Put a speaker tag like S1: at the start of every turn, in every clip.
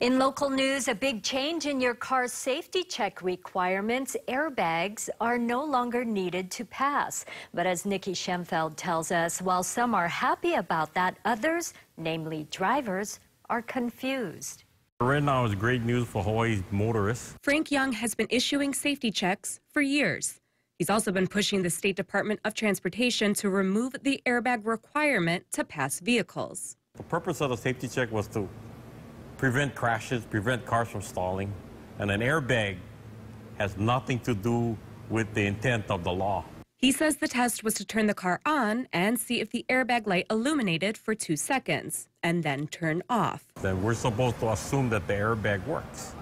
S1: In local news, a big change in your car's safety check requirements. Airbags are no longer needed to pass. But as Nikki Schenfeld tells us, while some are happy about that, others, namely drivers, are confused.
S2: Right now is great news for Hawaii's motorists.
S3: Frank Young has been issuing safety checks for years. He's also been pushing the State Department of Transportation to remove the airbag requirement to pass vehicles.
S2: The purpose of the safety check was to prevent crashes, prevent cars from stalling. And an airbag has nothing to do with the intent of the law.
S3: He says the test was to turn the car on and see if the airbag light illuminated for two seconds and then turn off.
S2: Then we're supposed to assume that the airbag works.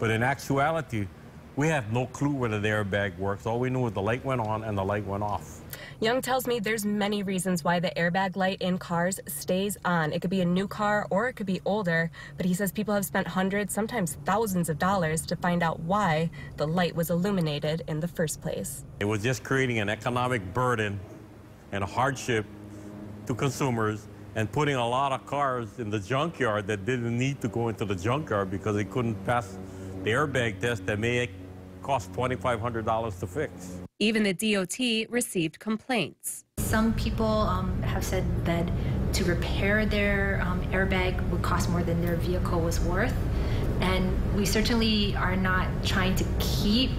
S2: But in actuality, we have no clue whether the airbag works. All we knew was the light went on and the light went off.
S3: Young tells me there's many reasons why the airbag light in cars stays on. It could be a new car or it could be older, but he says people have spent hundreds, sometimes thousands of dollars to find out why the light was illuminated in the first place.
S2: It was just creating an economic burden and a hardship to consumers and putting a lot of cars in the junkyard that didn't need to go into the junkyard because they couldn't pass the airbag test that may cost $2,500 to fix.
S3: Even the DOT received complaints.
S4: Some people um, have said that to repair their um, airbag would cost more than their vehicle was worth. And we certainly are not trying to keep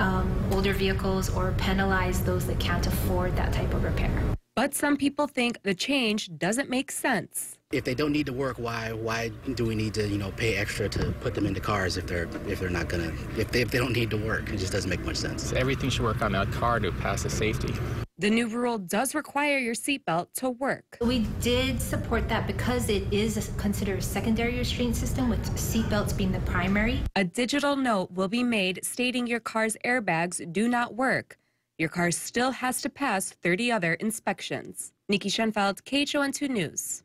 S4: um, older vehicles or penalize those that can't afford that type of repair.
S3: But some people think the change doesn't make sense.
S5: If they don't need to work, why why do we need to you know pay extra to put them into cars if they're if they're not gonna if they if they don't need to work? It just doesn't make much sense.
S6: Everything should work on a car to pass the safety.
S3: The new rule does require your seatbelt to work.
S4: We did support that because it is considered a secondary restraint system with seatbelts being the primary.
S3: A digital note will be made stating your car's airbags do not work. Your car still has to pass 30 other inspections. Nikki Schenfeld, KHON2 News.